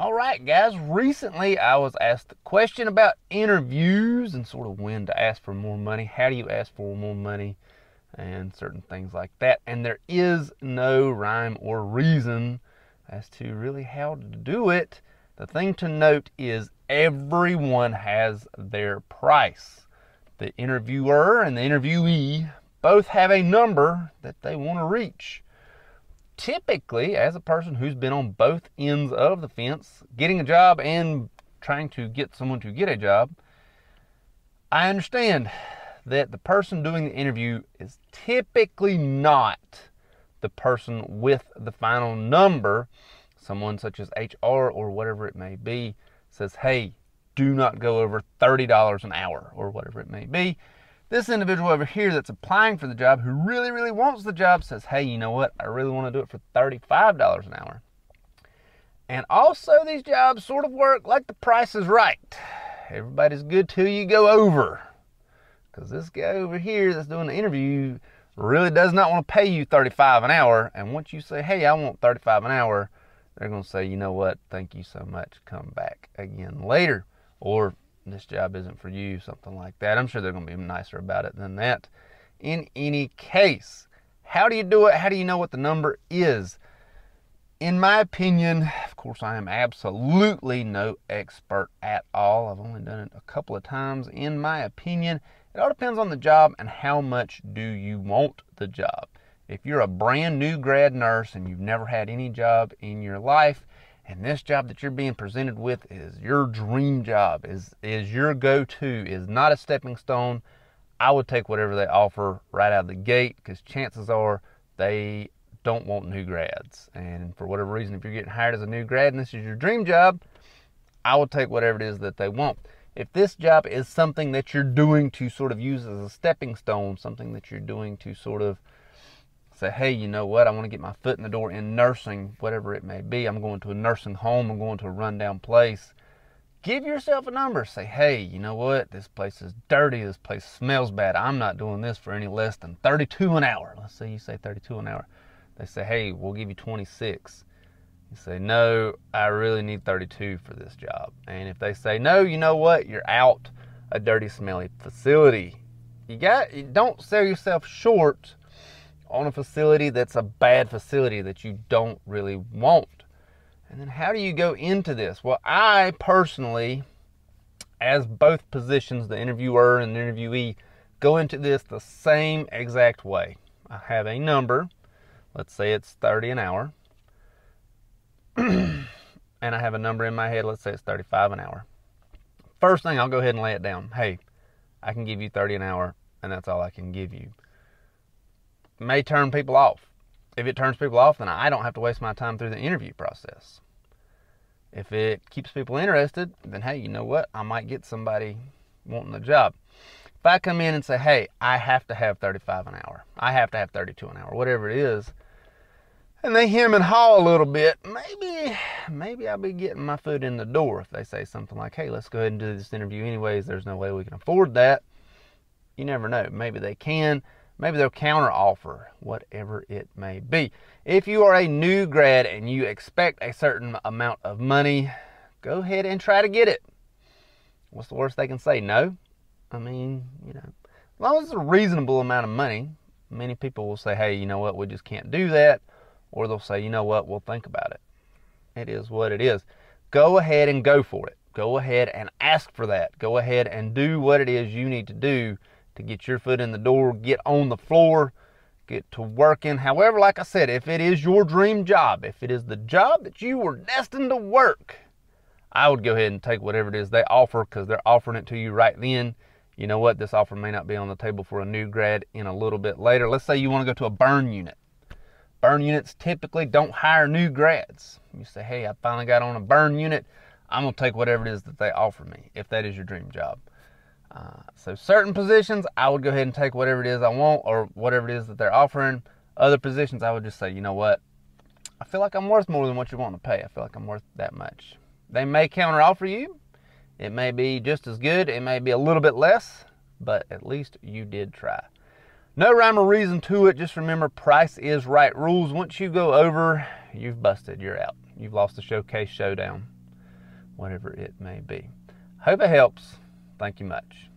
All right, guys. Recently, I was asked a question about interviews and sort of when to ask for more money. How do you ask for more money? And certain things like that. And there is no rhyme or reason as to really how to do it. The thing to note is everyone has their price. The interviewer and the interviewee both have a number that they want to reach typically, as a person who's been on both ends of the fence, getting a job and trying to get someone to get a job, I understand that the person doing the interview is typically not the person with the final number. Someone such as HR or whatever it may be says, hey, do not go over $30 an hour or whatever it may be. This individual over here that's applying for the job who really, really wants the job says, hey, you know what? I really want to do it for $35 an hour. And also, these jobs sort of work like the price is right. Everybody's good till you go over. Because this guy over here that's doing the interview really does not want to pay you 35 an hour. And once you say, hey, I want 35 an hour, they're going to say, you know what? Thank you so much. Come back again later. Or this job isn't for you, something like that. I'm sure they're going to be nicer about it than that. In any case, how do you do it? How do you know what the number is? In my opinion, of course, I am absolutely no expert at all. I've only done it a couple of times. In my opinion, it all depends on the job and how much do you want the job. If you're a brand new grad nurse and you've never had any job in your life, and this job that you're being presented with is your dream job, is, is your go to, is not a stepping stone. I would take whatever they offer right out of the gate because chances are they don't want new grads. And for whatever reason, if you're getting hired as a new grad and this is your dream job, I would take whatever it is that they want. If this job is something that you're doing to sort of use as a stepping stone, something that you're doing to sort of say, hey, you know what? I want to get my foot in the door in nursing, whatever it may be. I'm going to a nursing home. I'm going to a rundown place. Give yourself a number. Say, hey, you know what? This place is dirty. This place smells bad. I'm not doing this for any less than 32 an hour. Let's say you say 32 an hour. They say, hey, we'll give you 26. You say, no, I really need 32 for this job. And if they say, no, you know what? You're out a dirty, smelly facility. You got, you don't sell yourself short on a facility that's a bad facility that you don't really want. And then how do you go into this? Well, I personally, as both positions, the interviewer and the interviewee, go into this the same exact way. I have a number, let's say it's 30 an hour, and I have a number in my head, let's say it's 35 an hour. First thing, I'll go ahead and lay it down. Hey, I can give you 30 an hour, and that's all I can give you may turn people off. If it turns people off, then I don't have to waste my time through the interview process. If it keeps people interested, then hey, you know what? I might get somebody wanting the job. If I come in and say, hey, I have to have 35 an hour, I have to have 32 an hour, whatever it is, and they hem and haw a little bit, maybe, maybe I'll be getting my foot in the door if they say something like, hey, let's go ahead and do this interview anyways. There's no way we can afford that. You never know. Maybe they can. Maybe they'll counter offer, whatever it may be. If you are a new grad and you expect a certain amount of money, go ahead and try to get it. What's the worst they can say? No. I mean, you know, as long as it's a reasonable amount of money, many people will say, hey, you know what, we just can't do that. Or they'll say, you know what, we'll think about it. It is what it is. Go ahead and go for it. Go ahead and ask for that. Go ahead and do what it is you need to do to get your foot in the door, get on the floor, get to working. However, like I said, if it is your dream job, if it is the job that you were destined to work, I would go ahead and take whatever it is they offer because they're offering it to you right then. You know what? This offer may not be on the table for a new grad in a little bit later. Let's say you want to go to a burn unit. Burn units typically don't hire new grads. You say, hey, I finally got on a burn unit. I'm going to take whatever it is that they offer me if that is your dream job. Uh, so certain positions, I would go ahead and take whatever it is I want or whatever it is that they're offering. Other positions, I would just say, you know what? I feel like I'm worth more than what you want to pay. I feel like I'm worth that much. They may counter offer you. It may be just as good. It may be a little bit less, but at least you did try. No rhyme or reason to it. Just remember, price is right rules. Once you go over, you've busted. You're out. You've lost the showcase showdown. whatever it may be. Hope it helps. Thank you much.